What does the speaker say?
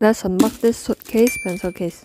Let's unbox this suitcase pencil case.